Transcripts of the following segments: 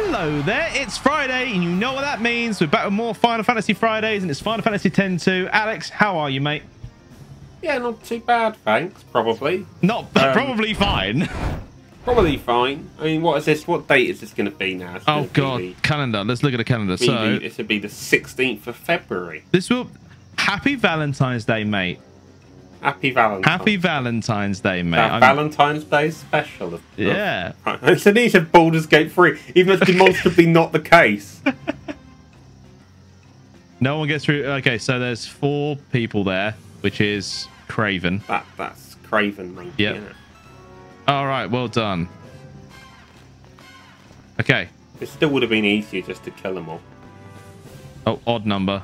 Hello there, it's Friday, and you know what that means. We're back with more Final Fantasy Fridays, and it's Final Fantasy X-2. Alex, how are you, mate? Yeah, not too bad, thanks. Probably. Not Um, probably fine. Probably fine. I mean, what is this? What date is this going to be now? It's Oh god, the- calendar. Let's look at the calendar. So this would be the 16th of February. this will. Happy Valentine's Day, mate. Happy Valentine's. Happy Valentine's Day, mate. That I'm- Valentine's Day special. Yeah. Right, I said he said Baldur's Gate 3, even if it's demonstrably not the case. No one gets through. Okay, so there's four people there, which is Craven. That That's Craven Yep. innit? All right, well done. Okay. It still would have been easier just to kill them all. Oh, odd number.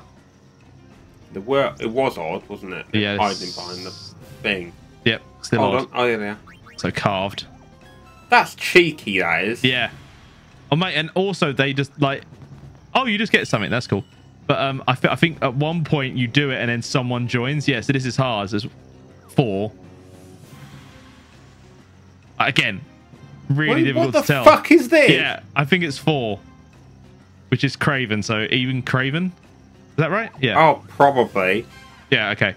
The were, it was odd, wasn't it? They're Hiding behind the thing. Yep, still Hold odd. on. Oh, yeah, yeah. So carved. That's cheeky, that is. Yeah. Oh mate, and also they just like, oh, you just get something. That's cool. But um, I, I think at one point you do it and then someone joins. Yeah, so this is hard. There's four. Again, really Wait, difficult to tell. what the fuck is this? Yeah, I think it's four, which is Craven. So even Craven, is that right? Yeah. Oh, probably. Yeah. Okay.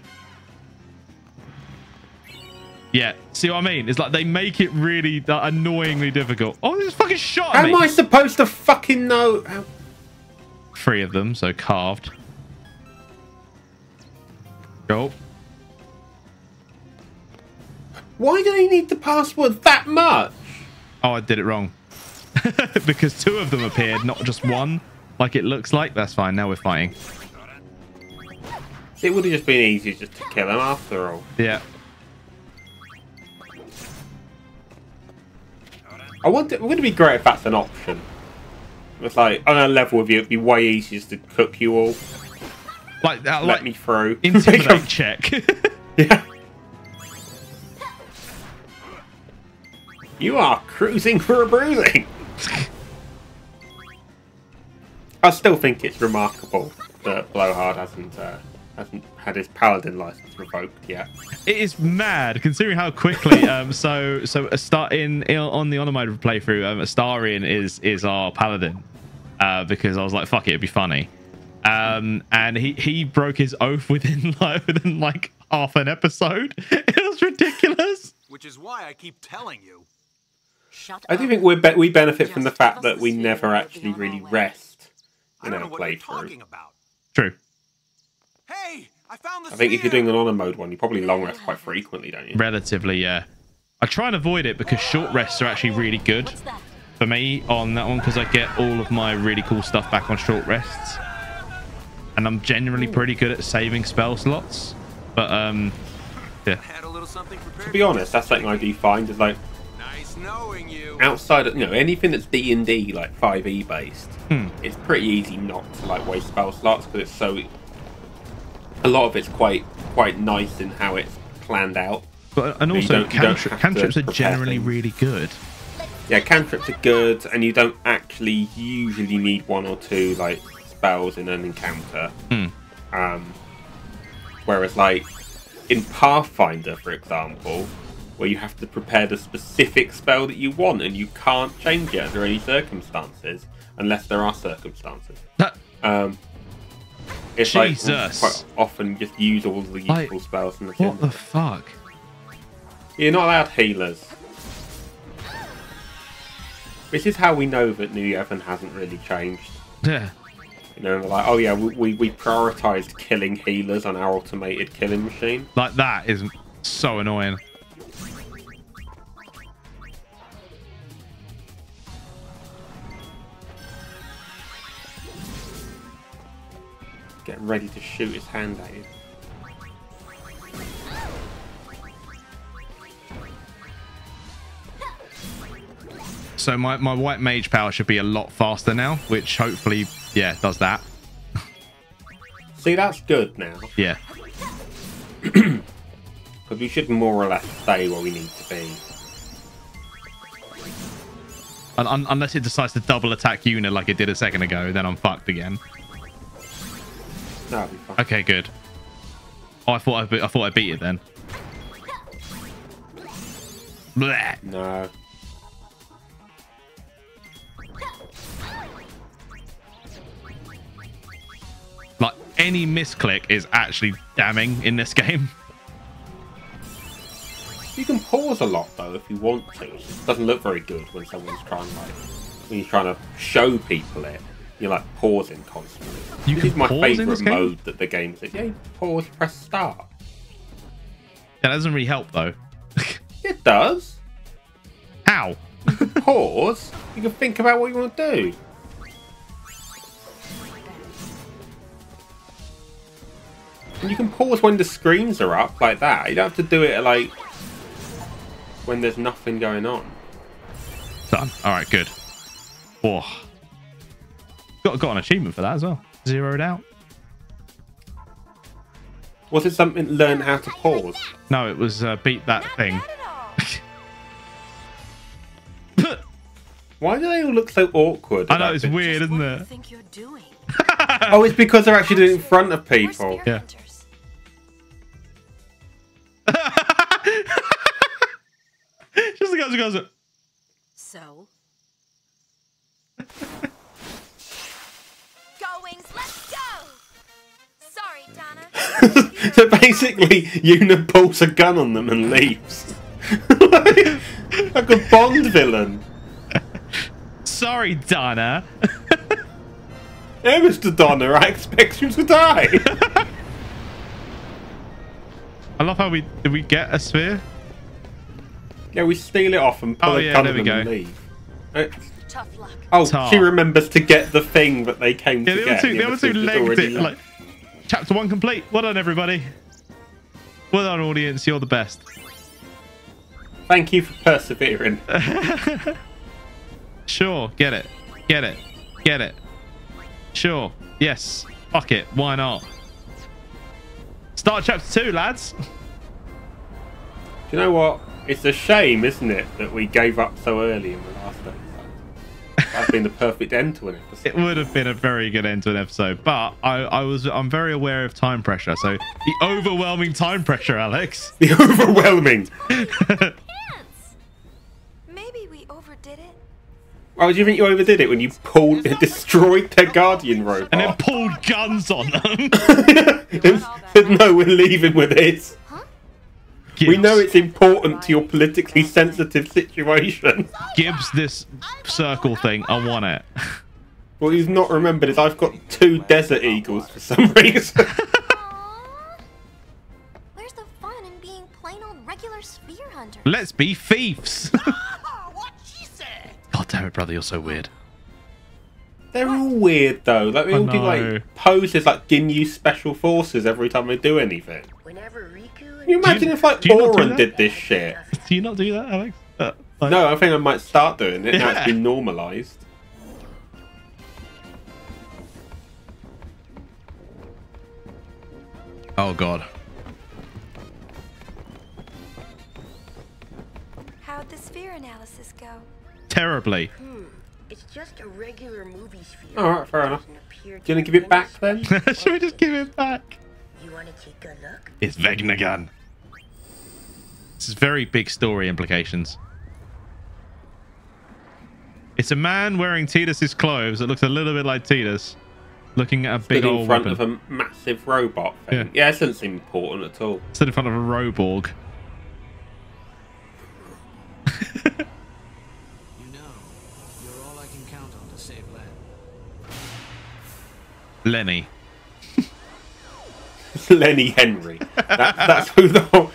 Yeah. See what I mean? It's like they make it really uh, annoyingly difficult. Oh, this fucking shot How me. am I supposed to fucking know? How... Three of them, so carved. Go. Why do they need the password that much? Oh, I did it wrong. because two of them appeared, not just one, like it looks like. That's fine. Now we're fighting. It would have just been easier just to kill him after all. Yeah. I want it would be great if that's an option. It's like on a level with you, it'd be way easier just to cook you all. Like that. Let Like me through. intimidate check. yeah. You are cruising for a bruising. I still think it's remarkable that Blowhard hasn't uh, hasn't had his paladin license revoked yet. it is mad considering how quickly. Um. So so Astarion, in on the honor mode playthrough. Um. Astarion is is our paladin. Uh. Because I was like, fuck it, it'd be funny. Um. And he he broke his oath within like within like half an episode. It was ridiculous. Which is why I keep telling you. Shut I do up. think we be- we benefit from the fact that we never actually really rest in our know playthrough. True. Hey, I found the I think if you're doing an honor mode one, you probably long rest quite frequently, don't you? Relatively, yeah. I try and avoid it because short rests are actually really good for me on that one because I get all of my really cool stuff back on short rests. And I'm generally pretty good at saving spell slots. But, um, yeah. Had a little something prepared. To be honest, that's something I do find is like Nice knowing you. outside of you know anything that's D and D like five E based, Hmm. it's pretty easy not to like waste spell slots because it's so. A lot of it's quite quite nice in how it's planned out. But, and also, don't- you don't cantri- cantrips are generally things. really good. Yeah, cantrips are good, and you don't actually usually need one or two like spells in an encounter. Hmm. Um, whereas, like in Pathfinder, for example, where you have to prepare the specific spell that you want, and you can't change it under any circumstances, unless there are circumstances. That, Um, it's like quite often just use all the useful Like, spells in the what the fuck? You're not allowed healers. This is how we know that New Yevon hasn't really changed. Yeah. You know, like, oh yeah, we, we, we prioritized killing healers on our automated killing machine. Like, that is so annoying. Getting ready to shoot his hand at you. So my, my white mage power should be a lot faster now, which hopefully, yeah, does that. See, that's good now. Yeah. Because we should more or less stay where we need to be. Un- unless it decides to double attack Yuna like it did a second ago, then I'm fucked again. That'll be fine. Okay, good. Oh, I thought I, I thought I beat it then. Blech. No. Like any misclick is actually damning in this game. You can pause a lot though if you want to. It doesn't look very good when someone's trying like when you're trying to show people it. You're like pausing constantly. You this is my favourite this mode that the game in. Yeah, pause, press start. That doesn't really help though. It does. How? Pause. You can think about what you want to do. And you can pause when the screens are up like that. You don't have to do it like when there's nothing going on. Done. All right, good. Oh. Got, got an achievement for that as well. Zeroed out. Was it something learn how to pause? No, it was uh, beat that thing. Not at all. Why do they all look so awkward? I know it's it? weird, isn't what do you it? think you're doing? Oh, it's because they're actually doing it in front of people. Yeah. Just the guys who goes. So? so basically, Yuna pulls a gun on them and leaves. like, like a Bond villain. Sorry, Donna. Yeah, Mr. Donner, I expect you to die. I love how we did we get a sphere? yeah, we steal it off and pull Oh, a yeah, gun there on we them and go. leave. Uh, Tough luck. Oh, Tar. she remembers to get the thing that they came Yeah, to the get. two, the other two just legged it. left. Like, chapter one complete. Well done, everybody. Well done, audience. You're the best. Thank you for persevering. Sure, get it, get it, get it. Sure, yes. Fuck it. Why not? Start chapter two, lads. Do you know what? It's a shame, isn't it, that we gave up so early in the last episode. That'd been the perfect end to an episode. It would have been a very good end to an episode, but I, I was I'm very aware of time pressure. So the overwhelming time pressure, Alex. The overwhelming. Pants! Maybe we overdid it. Why do you think you overdid it when you pulled, destroyed their guardian robot? and then pulled guns on them. and said, no, we're leaving with this. We know it's important to your politically sensitive situation. Gibbs this circle thing. I want it. What he's not remembered is I've got two desert eagles for some reason. Where's the fun in being plain old regular sphere hunters? Let's be thieves. what she said. God damn it, brother, you're so weird. They're all weird though. Like they I all do know. like poses like Ginyu Special Forces every time they do anything. Whenever Rikku Can you imagine you- if like do you not do Oren that? did this shit? Do you not do that, Alex? Uh, like- No, I think I might start doing it now it's Yeah. been normalised. Oh god. How'd the sphere analysis go? Terribly. Hmm, it's just a regular movie sphere. Alright, fair enough. Do you want to to give it back then? Should we just give it back? You want to take a look? It's Vegnagun. This is very big story implications. It's a man wearing Tidus's clothes that looks a little bit like Tidus, looking at a big Stood in old front weapon. of a massive robot thing. Yeah. it doesn't seem important at all. Stood in front of a Roborg. You know, you're all I can count on to save Len. Lenny. Lenny Henry. That, that's who the whole.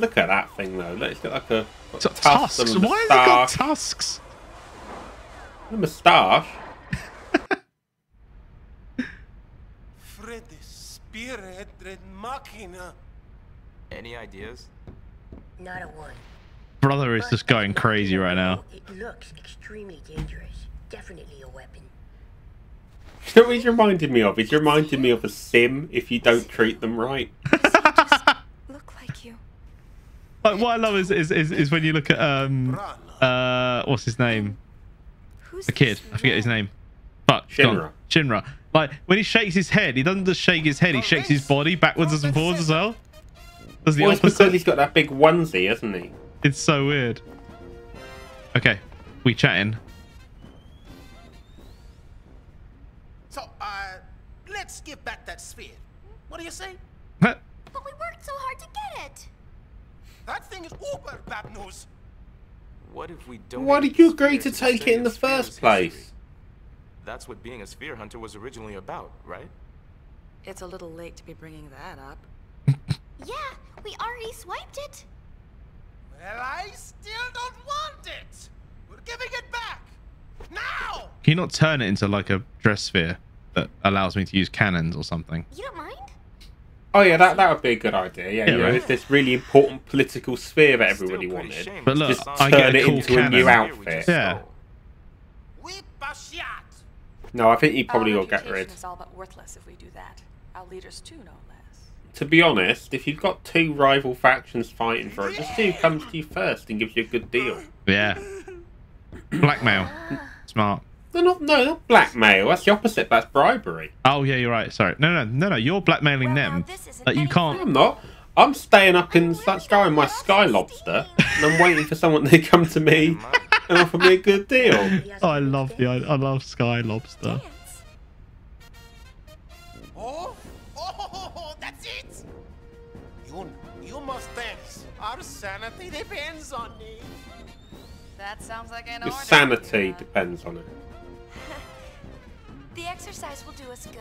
Look at that thing though. Look, It's got like a got T- tusks tusks. and a Why has it got moustache. tusks? A moustache. Fred Spirit Red Machina. Any ideas? Not a one. Brother is But just going crazy right now. It looks extremely dangerous. Definitely a weapon. You know what he's reminded me of? He's reminded me of a sim if you don't treat them right. Look like what I love is, is, is, is when you look at um uh what's his name? Who's The kid. I forget his name. Fuck. Shinra. Shinra. Like when he shakes his head, he doesn't just shake his head, he shakes his body backwards and forwards as well. Does the well, it's because he's got that big onesie, hasn't he? It's so weird. Okay, we chatting. So, uh, let's give back that sphere. What do you say? But we worked so hard to get it. That thing is uber bad news. What if we don't? Why did you agree to take it in the first place? That's what being a sphere hunter was originally about, right? It's a little late to be bringing that up. Yeah, we already swiped it. Well, I still don't want it. We're giving it back. Now! Can you not turn it into like a dress sphere that allows me to use cannons or something? You don't mind? Oh yeah, that that would be a good idea. Yeah, Yeah, you know, right. it's this really important political sphere that everybody wanted. shameless But look, Just I turn get a it cool into a new cannon. here we outfit. Yeah. stole. Whip a shot. No, I think you probably will get reputation rid. is all but worthless if we do that. Our leaders too, no less. To be honest, if you've got two rival factions fighting for it, just see who comes to you first and gives you a good deal. Yeah. Blackmail. Smart. No, not no, not blackmail. That's the opposite. That's bribery. Oh yeah, you're right. Sorry. No, no, no, no. You're blackmailing Well, them. That you can't. I'm not. I'm staying up in Sky in my Sky Lobster, and I'm waiting for someone to come to me and offer me a good deal. Oh, I love the. I love Sky Lobster. Oh oh, oh, oh, oh, that's it. You, you must dance. Our sanity depends on it. That sounds like an Your order. sanity depends on it. The exercise will do us good.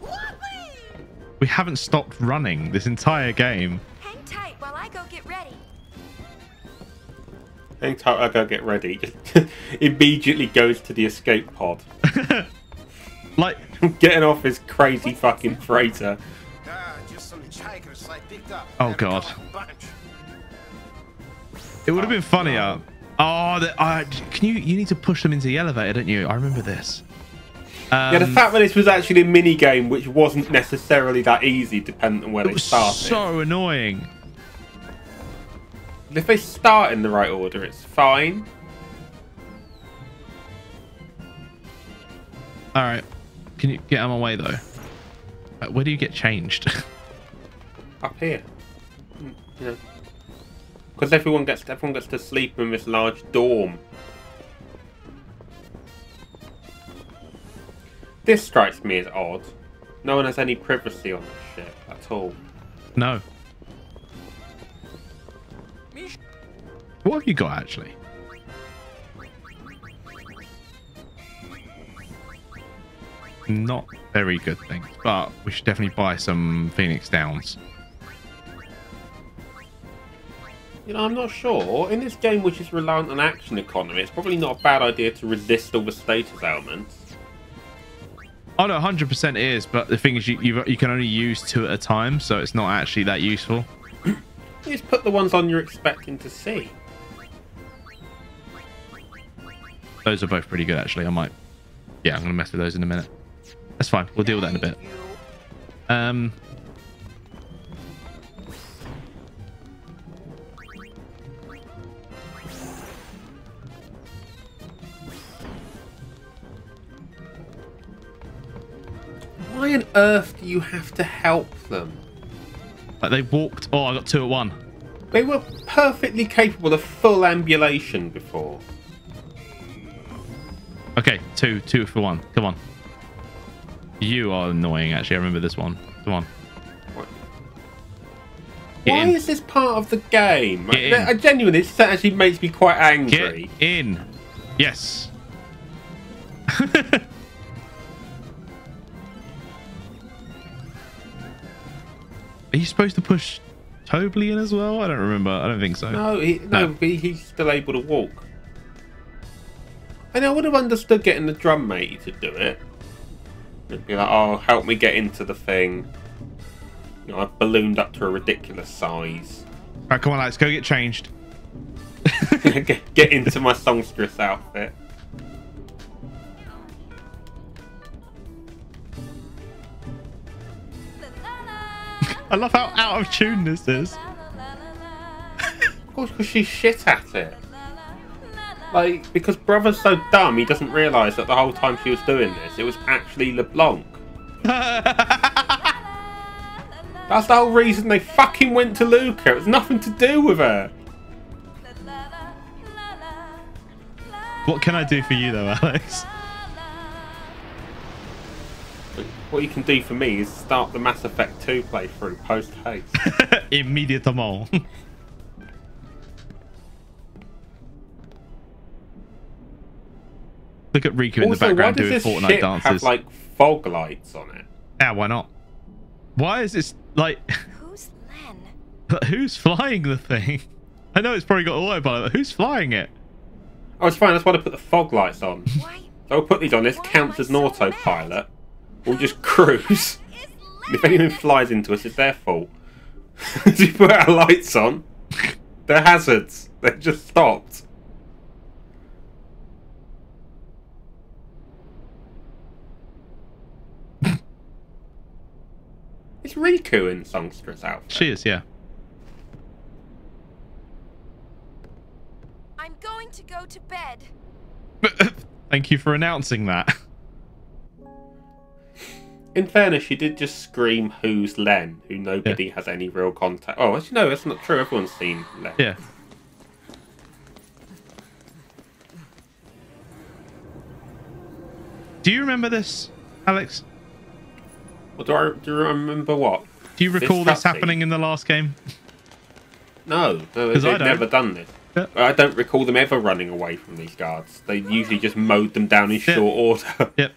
Whoopee! We haven't stopped running this entire game. Hang tight while I go get ready. Hang tight, I go get ready. Just immediately goes to the escape pod. Like, Getting off his crazy fucking freighter. Ah, just some hikers I picked up. Oh, God. it would have been funnier. Oh, the, uh, can you? You need to push them into the elevator, don't you? I remember this. Um, Yeah, the fact that this was actually a mini game, which wasn't necessarily that easy, depending on where it they started. so annoying. If they start in the right order, it's fine. All right, can you get out of my way though? Uh, Where do you get changed? Up here, Mm, know, because everyone gets everyone gets to sleep in this large dorm. This strikes me as odd. No one has any privacy on this ship at all. no. What have you got actually? Not very good things, but we should definitely buy some Phoenix Downs. You know, I'm not sure. In this game, which is reliant on action economy, it's probably not a bad idea to resist all the status elements. Oh no, hundred percent is. But the thing is, you you can only use two at a time, so it's not actually that useful. You just put the ones on you're expecting to see. Those are both pretty good, actually. I might. Yeah, I'm gonna mess with those in a minute. That's fine. We'll deal with that in a bit. Um. Why on earth do you have to help them? Like they walked. Oh, I got two at one. They were perfectly capable of full ambulation before. Okay, two, two for one. Come on. You are annoying. Actually, I remember this one. Come on. Get Why in. is this part of the game? I, I genuinely, this actually makes me quite angry. Get angry. in. Yes. Are you supposed to push Tobli in as well? I don't remember. I don't think so. No, he, no, No. He, he's still able to walk. And I would have understood getting the drum matey to do it. It'd be like, oh, help me get into the thing. You know, I've ballooned up to a ridiculous size. Right, come on, let's go get changed. get, get into my songstress outfit. I love how out of tune this is. Of course, because she's shit at it. Like, because Brother's so dumb, he doesn't realise that the whole time she was doing this, it was actually LeBlanc. That's the whole reason they fucking went to Luca. It was nothing to do with her. What can I do for you though, Alex? What you can do for me is start the Mass Effect 2 playthrough post haste. Immediatement. Look at Rikku in the also, why background does doing this Fortnite ship dances. have like fog lights on it? Yeah, why not? Why is this like? Who's Len? But who's flying the thing? I know it's probably got autopilot, but who's flying it? Oh, it's fine. That's why I put the fog lights on. Why? So I'll put these on. This Why counts as an so autopilot. We'll just cruise. If anyone flies into us, it's their fault. If you put our lights on, they're hazards. They just stopped. It's Rikku in Songstress outfit. She is, yeah. I'm going to go to bed. Thank you for announcing that. In fairness, she did just scream, "Who's Len?" Who nobody has any real contact. Oh, actually, no, that's not true. Everyone's seen Len. Yeah. Do you remember this, Alex? Well, do I do I remember what? Do you recall this, cutscene? happening in the last game? No, no they've never done this. Yeah. I don't recall them ever running away from these guards. They usually just mowed them down in Yeah. short order. Yep.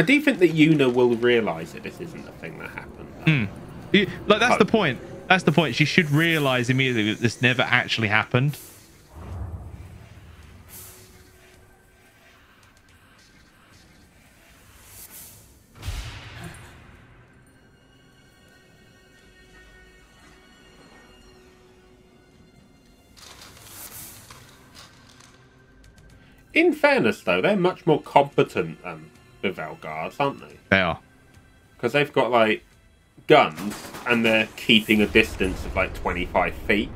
I do think that Yuna will realise that this isn't a thing that happened. Hmm. You- Like that's the Oh. point. That's the point. She should realize immediately that this never actually happened. In fairness, though, they're much more competent than the Valguards, aren't they? They are. Because they've got like guns and they're keeping a distance of like 25 feet.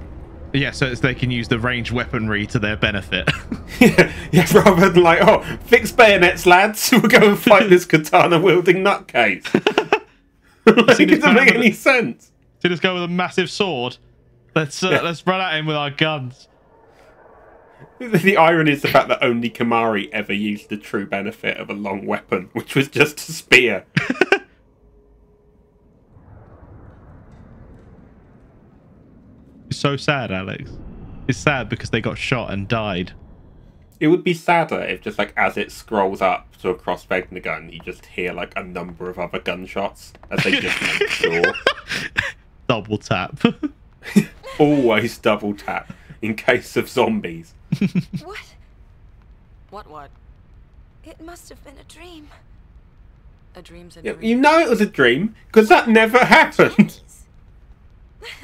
Yeah, so it's, they can use the ranged weaponry to their benefit. yeah, rather than like, oh, fix bayonets, lads. We'll go and fight this katana wielding nutcase. like, it doesn't make any a- sense. so just go with a massive sword. Let's uh, Yeah. let's run at him with our guns. The irony is the fact that only Kimahri ever used the true benefit of a long weapon, which was just a spear. It's so sad, Alex. It's sad because they got shot and died. It would be sadder if just like as it scrolls up to across gun, you just hear like a number of other gunshots as they just make sure. Double tap. Always double tap in case of zombies. What? What, what? It must have been a dream. A dream's a You- dream. You know it was a dream because that never happened.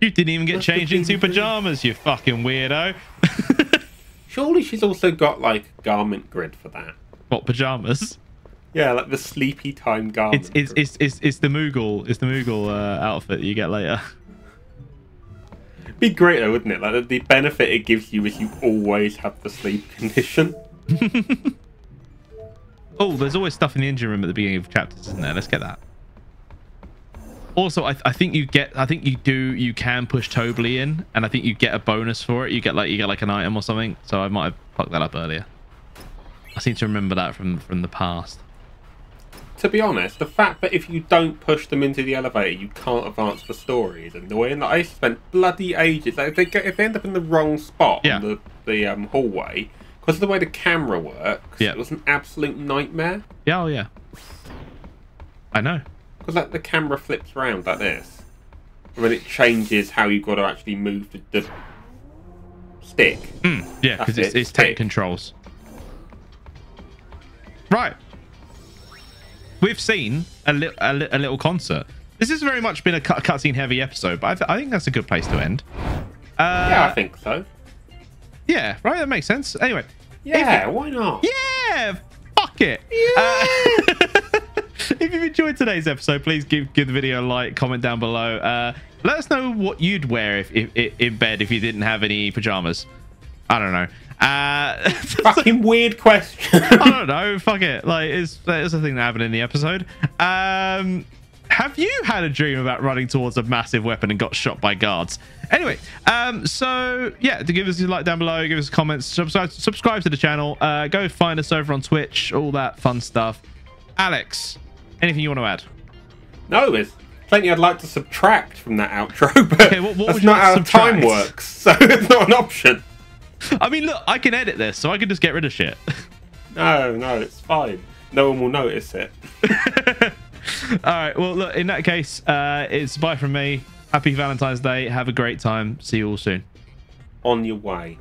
you didn't even get Must changed into pajamas, you fucking weirdo. Surely she's also got like garment grid for that. what pajamas? Yeah, like the sleepy time garment. It's it's it's it's, it's the Moogle. It's the Moogle uh, outfit you get later. It'd be great though, wouldn't it? Like the, the benefit it gives you is you always have the sleep condition. Oh, there's always stuff in the engine room at the beginning of chapters, isn't there? Let's get that. Also, I, I think you get, I think you do, you can push Tobli in, and I think you get a bonus for it. You get like, you get like an item or something. So I might have fucked that up earlier. I seem to remember that from from the past. To be honest, the fact that if you don't push them into the elevator, you can't advance the story is annoying. Like, I spent bloody ages. Like, if they get, if they end up in the wrong spot Yeah. on the the um, hallway, because of the way the camera works, Yeah. it was an absolute nightmare. Yeah, oh yeah. I know. Because like the camera flips around like this, and then it changes how you've got to actually move the, the stick. Mm, yeah, because it's, it's tank controls. Right. We've seen a, li- a, li- a little concert. This has very much been a cut- cutscene heavy episode, but I, th- I think that's a good place to end. Uh, yeah, I think so. Yeah, right. That makes sense. Anyway, Yeah, why not? yeah, fuck it. Uh, if you've enjoyed today's episode, please give give the video a like, comment down below. Uh, let us know what you'd wear if, if, if in bed if you didn't have any pajamas. I don't know. Uh, Fucking weird question. I don't know. Fuck it. Like, it's it's a thing that happened in the episode. Um, have you had a dream about running towards a massive weapon and got shot by guards? Anyway, um, so yeah, to give us a like down below, give us comments, subscribe, subscribe to the channel, uh, go find us over on Twitch, all that fun stuff. Alex, anything you want to add? No, there's plenty I'd like to subtract from that outro, but Okay, what- what that's would you not how time subtract? works, so it's not an option. I mean, look, I can edit this, so I can just get rid of shit. No, no, it's fine. No one will notice it. all right, well, look, in that case, uh, it's bye from me. Happy Valentine's Day. Have a great time. See you all soon. On your way.